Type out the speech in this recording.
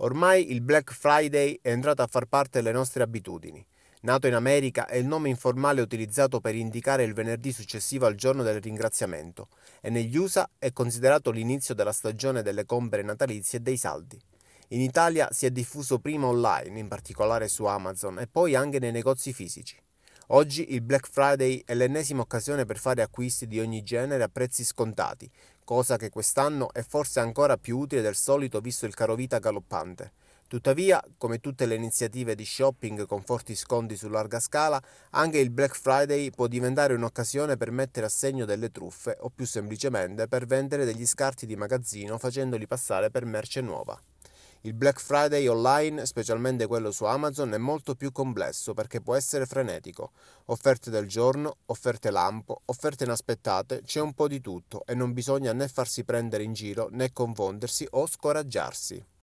Ormai il Black Friday è entrato a far parte delle nostre abitudini. Nato in America è il nome informale utilizzato per indicare il venerdì successivo al giorno del ringraziamento e negli USA è considerato l'inizio della stagione delle compere natalizie e dei saldi. In Italia si è diffuso prima online, in particolare su Amazon, e poi anche nei negozi fisici. Oggi il Black Friday è l'ennesima occasione per fare acquisti di ogni genere a prezzi scontati, cosa che quest'anno è forse ancora più utile del solito visto il carovita galoppante. Tuttavia, come tutte le iniziative di shopping con forti sconti su larga scala, anche il Black Friday può diventare un'occasione per mettere a segno delle truffe o più semplicemente per vendere degli scarti di magazzino facendoli passare per merce nuova. Il Black Friday online, specialmente quello su Amazon, è molto più complesso perché può essere frenetico. Offerte del giorno, offerte lampo, offerte inaspettate, c'è un po' di tutto e non bisogna né farsi prendere in giro né confondersi o scoraggiarsi.